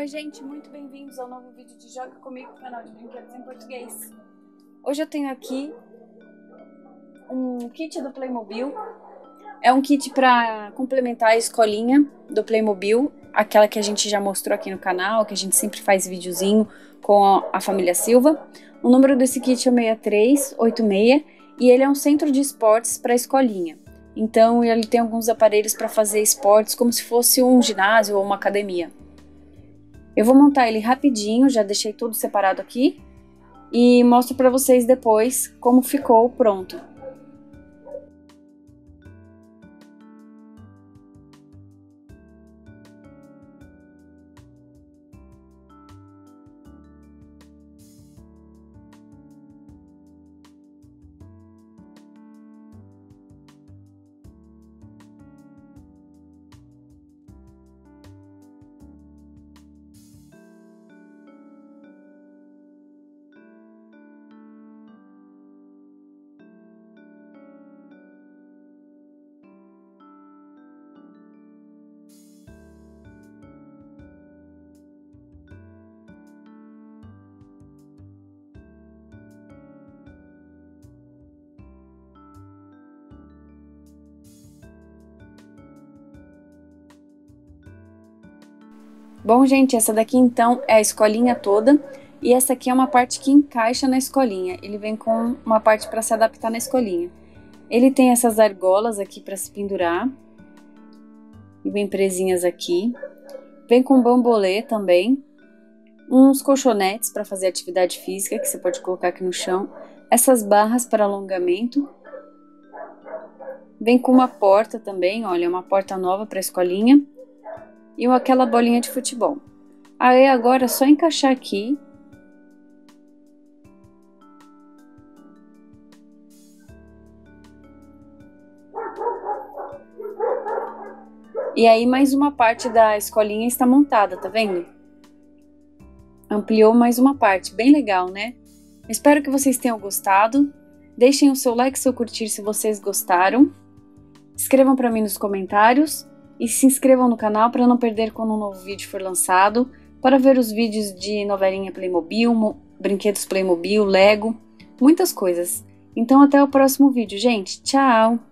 Oi gente, muito bem-vindos ao novo vídeo de Joga Comigo, canal de brinquedos em português. Hoje eu tenho aqui um kit do Playmobil. É um kit para complementar a escolinha do Playmobil, aquela que a gente já mostrou aqui no canal, que a gente sempre faz videozinho com a família Silva. O número desse kit é 6386 e ele é um centro de esportes para escolinha. Então ele tem alguns aparelhos para fazer esportes como se fosse um ginásio ou uma academia. Eu vou montar ele rapidinho, já deixei tudo separado aqui e mostro para vocês depois como ficou pronto. Bom, gente, essa daqui então é a escolinha toda. E essa aqui é uma parte que encaixa na escolinha. Ele vem com uma parte para se adaptar na escolinha. Ele tem essas argolas aqui para se pendurar. E vem presinhas aqui. Vem com bambolê também. Uns colchonetes para fazer atividade física, que você pode colocar aqui no chão. Essas barras para alongamento. Vem com uma porta também, olha, uma porta nova para a escolinha e aquela bolinha de futebol. Aí agora é só encaixar aqui. E aí mais uma parte da escolinha está montada, tá vendo? Ampliou mais uma parte, bem legal, né? Espero que vocês tenham gostado. Deixem o seu like, seu curtir se vocês gostaram. Escrevam para mim nos comentários e se inscrevam no canal para não perder quando um novo vídeo for lançado, para ver os vídeos de novelinha Playmobil, brinquedos Playmobil, Lego, muitas coisas. Então até o próximo vídeo, gente. Tchau!